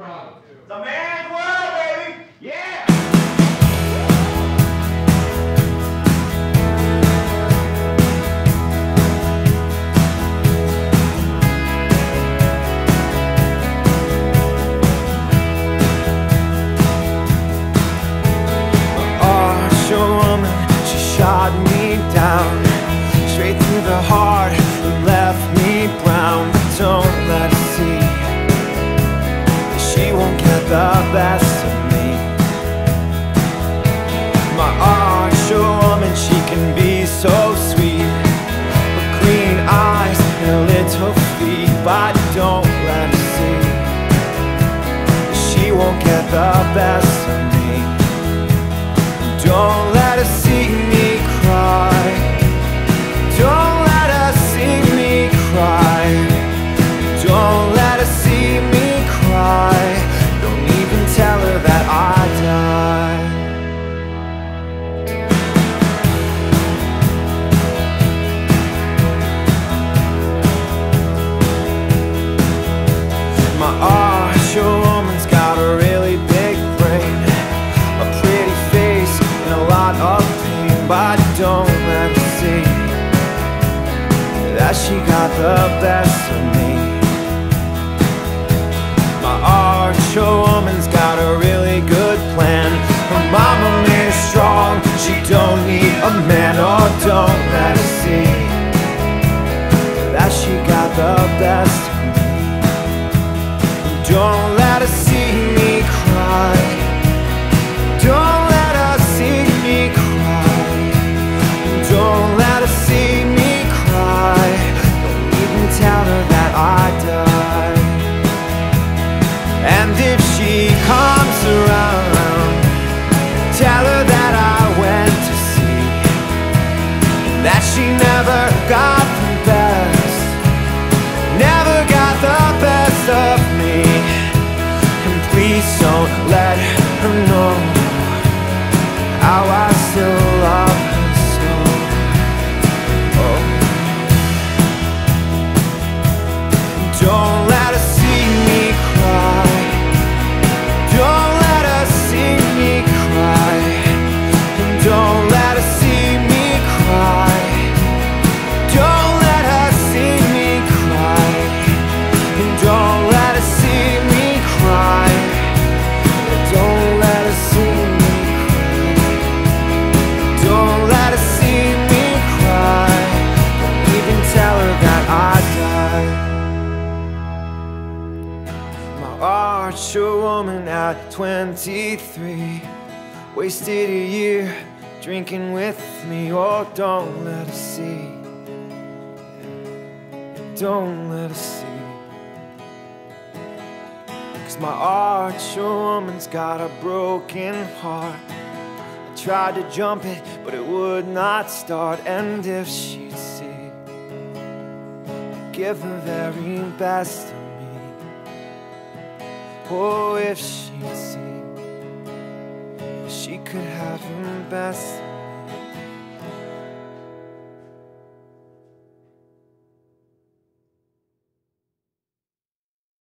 It's a best of me. My archer woman, she can be so sweet. With green eyes and little feet But don't let her see She won't get the best of me. Don't got the best of me. My archer woman's got a really good plan. Her mama is strong, she don't need a man. Oh, don't let her see that she got the best. Don't got the best, never got the best of me. And please don't let her know how I still love her so. Oh. Don't archer woman at 23 wasted a year drinking with me. Oh, don't let her see. Don't let her see. Cause my archer woman's got a broken heart. I tried to jump it, but it would not start. And if she'd see, I'd give the very best. Oh, if she'd see, she could have him best.